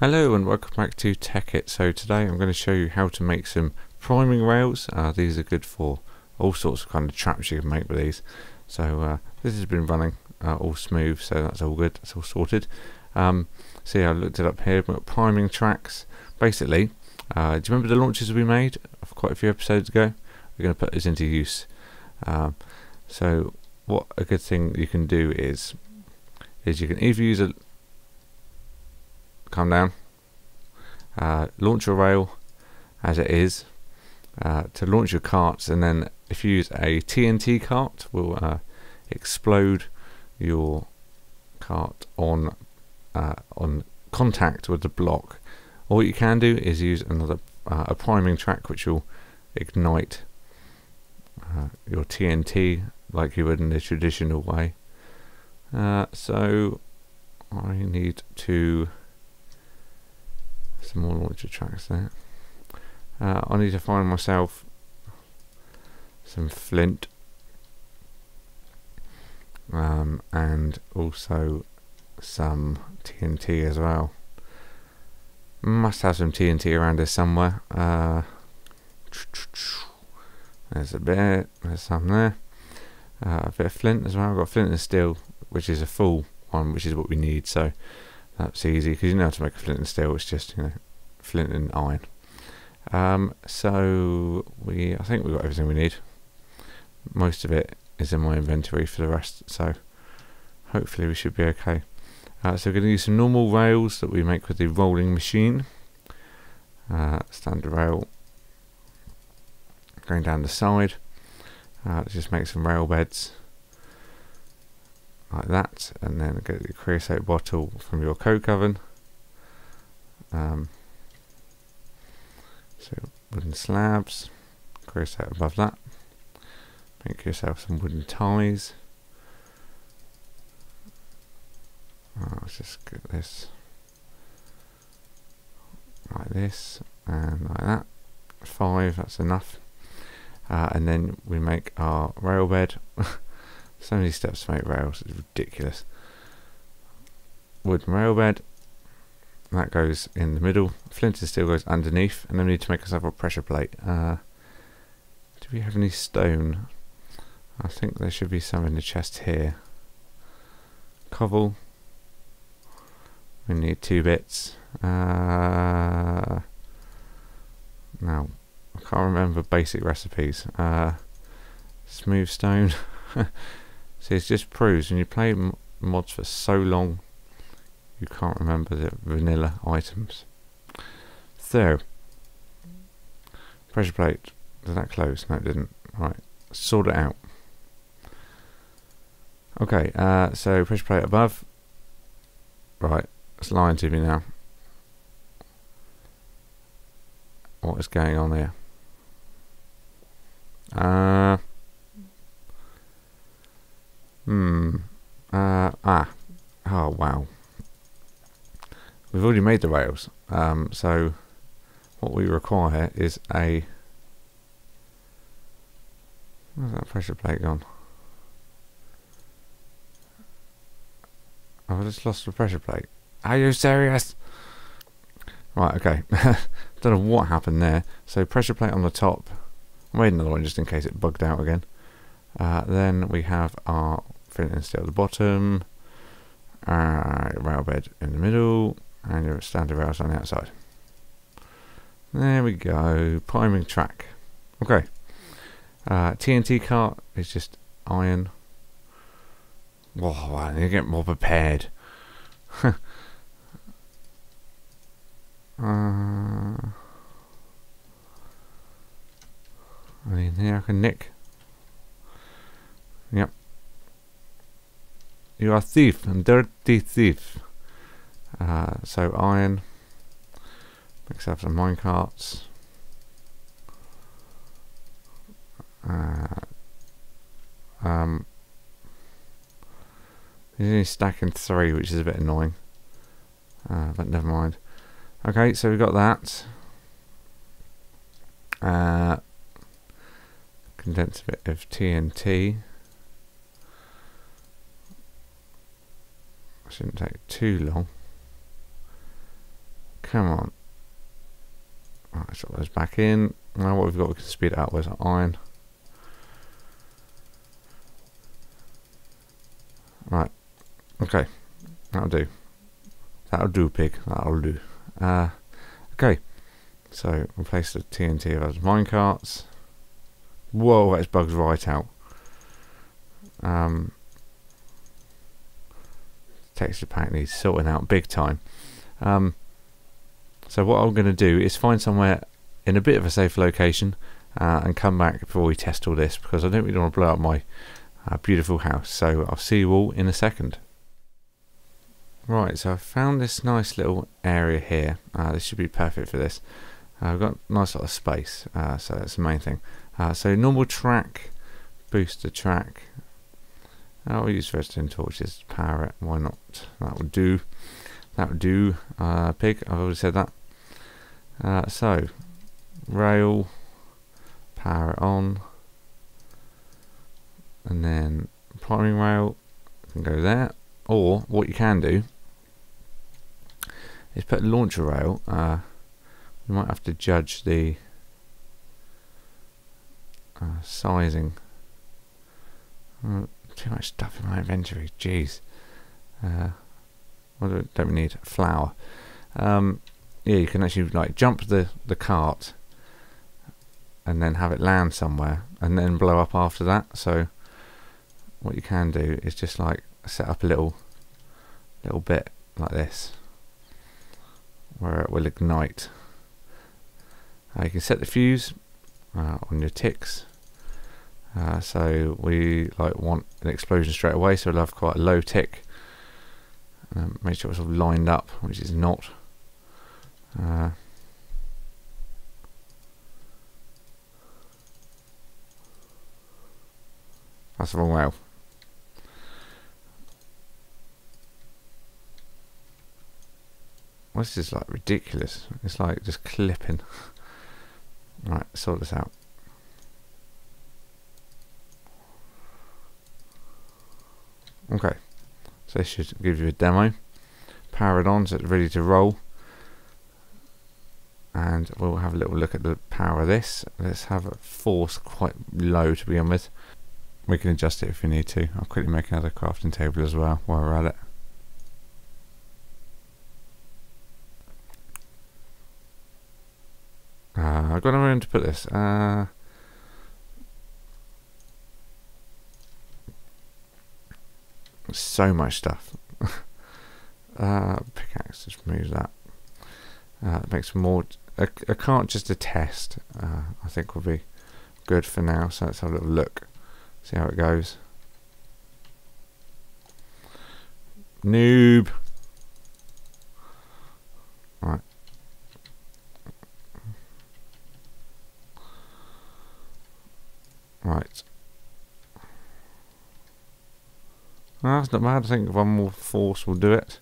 Hello and welcome back to Tekkit. So today I'm going to show you how to make some priming rails. Uh, these are good for all sorts of kind of traps you can make with these. So uh, this has been running uh, all smooth, so that's all good. That's all sorted. Um, yeah, I looked it up here. Got priming tracks. Basically, uh, do you remember the launches we made quite a few episodes ago? We're going to put this into use. Um, so what a good thing you can do is is you can either use a come down, uh, launch your rail as it is uh, to launch your carts, and then if you use a TNT cart, will uh, explode your cart on uh, on contact with the block. Or what you can do is use another uh, a priming track, which will ignite uh, your TNT like you would in the traditional way. so I need to some more launcher tracks there. Uh, I need to find myself some flint um, and also some TNT as well. Must have some TNT around here somewhere. Uh, there's a bit, there's some there. Uh, a bit of flint as well. I've got flint and steel, which is a full one, which is what we need. So that's easy because you know how to make a flint and steel. It's just you know flint and iron. Um, so we, I think we've got everything we need. Most of it is in my inventory for the rest. So hopefully we should be okay. Uh, so we're going to use some normal rails that we make with the rolling machine. Uh, standard rail going down the side. Uh, let's just make some rail beds like that and then get the creosote bottle from your coke oven. Um, so wooden slabs creosote above that. Make yourself some wooden ties. Oh, let's just get this like this and like that. Five that's enough. Uh, and then we make our rail bed So many steps to make rails, it's ridiculous. Wooden rail bed, that goes in the middle. Flint and steel goes underneath, and then we need to make ourselves a pressure plate. Uh, do we have any stone? I think there should be some in the chest here. Cobble. We need two bits. Uh, now, I can't remember basic recipes. Uh, smooth stone. See, it just proves when you play mods for so long, you can't remember the vanilla items. So, pressure plate. Did that close? No, it didn't. Right, sort it out. Okay, uh, so pressure plate above. Right, it's lying to me now. What is going on here? Uh, Hmm. Uh, ah. Oh, wow. We've already made the rails. Um, so what we require is a... Where's that pressure plate gone? I've just lost the pressure plate. Are you serious? Right, okay. Don't know what happened there. So pressure plate on the top. I made another one just in case it bugged out again. Uh, then we have our and steel at the bottom, uh, rail bed in the middle, and your standard rails on the outside. There we go, priming track. Okay, uh, TNT cart is just iron. Whoa, I need to get more prepared. uh, I mean, here I can nick Yep. You are thief, a dirty thief. Uh, so iron. Mix up some mine carts. Uh, um, he's only stacking three, which is a bit annoying. Uh, but never mind. Okay, so we've got that. Uh, condense a bit of TNT. Shouldn't take too long. Come on. Right, let's those back in. Now what we've got, we can speed it up. Where's iron? Right. Okay. That'll do. That'll do, pig. That'll do. Uh, okay. So, replace the TNT of those minecarts. Whoa, that's bugs right out. Um, texture pack needs sorting out big time. Um, so what I'm going to do is find somewhere in a bit of a safe location uh, and come back before we test all this because I don't really want to blow up my uh, beautiful house. So I'll see you all in a second. Right, so I found this nice little area here. Uh, this should be perfect for this. Uh, I've got a nice lot of space, uh, so that's the main thing. Uh, so normal track, booster track. I'll use redstone torches, to power it, why not? That would do. That would do. Pig, I've already said that. Uh, so, rail, power it on, and then priming rail can go there. Or what you can do is put launcher rail. Uh, you might have to judge the uh, sizing. Uh, too much stuff in my inventory. Jeez. Uh, what don't we need? Flour. Um, yeah, you can actually like jump the the cart and then have it land somewhere and then blow up after that. So what you can do is just like set up a little little bit like this where it will ignite. You can set the fuse uh, on your ticks. Uh, so we like want an explosion straight away, so we'll have quite a low tick. Um, make sure it's all lined up, which is not. Uh, that's the wrong. Well, this is like ridiculous. It's like just clipping. right, sort this out. Okay, so this should give you a demo. Power it on so it's ready to roll. And we'll have a little look at the power of this. Let's have a force quite low to begin with. We can adjust it if we need to. I'll quickly make another crafting table as well while we're at it. Uh, I've got nowhere to put this. Uh, so much stuff. uh, pickaxe just removes that. Uh, makes more. A, a cart just a test. Uh, I think will be good for now. So let's have a little look, see how it goes. Noob. Right. Right. Well, that's not bad. I think one more force will do it.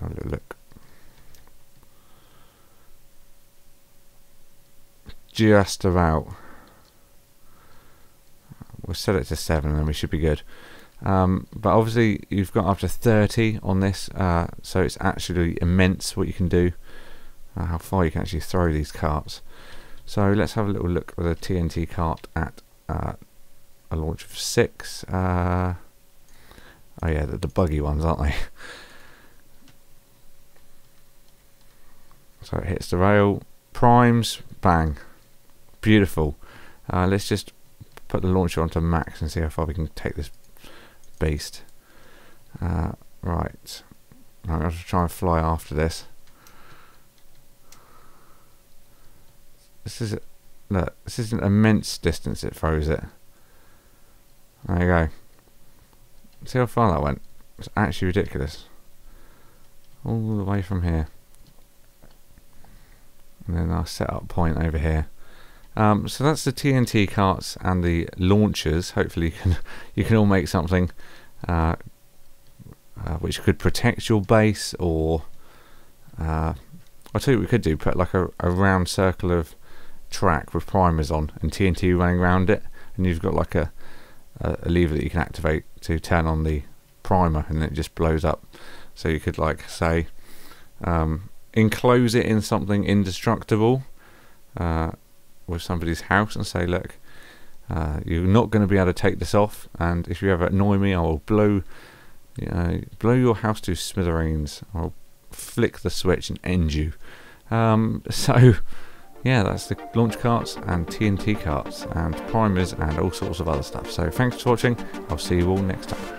Have a little look. Just about. We'll set it to 7 and then we should be good. Um, but obviously you've got up to 30 on this, uh, so it's actually immense what you can do, uh, how far you can actually throw these carts. So let's have a little look at a TNT cart at uh, a launch of 6. Uh, oh yeah, the, the buggy ones, aren't they? so it hits the rail, primes, bang. Beautiful. Uh, let's just put the launcher onto max and see how far we can take this beast. Uh, right. I'm going to try and fly after this. This is look. This is an immense distance it throws it. There you go. See how far that went. It's actually ridiculous. All the way from here. And then our setup point over here. Um, so that's the TNT carts and the launchers. Hopefully you can you can all make something uh, uh, which could protect your base, or uh, I'll tell you what we could do: put like a, a round circle of track with primers on and TNT running around it, and you've got like a a, lever that you can activate to turn on the primer, and it just blows up. So you could like say um, enclose it in something indestructible uh, with somebody's house and say, look, uh, you're not going to be able to take this off, and if you ever annoy me, I will blow, you know, blow your house to smithereens. I'll flick the switch and end you. Um, so, yeah, that's the launch carts and TNT carts and primers and all sorts of other stuff. So, thanks for watching. I'll see you all next time.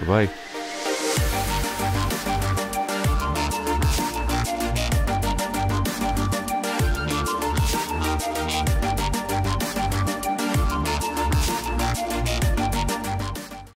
Bye bye.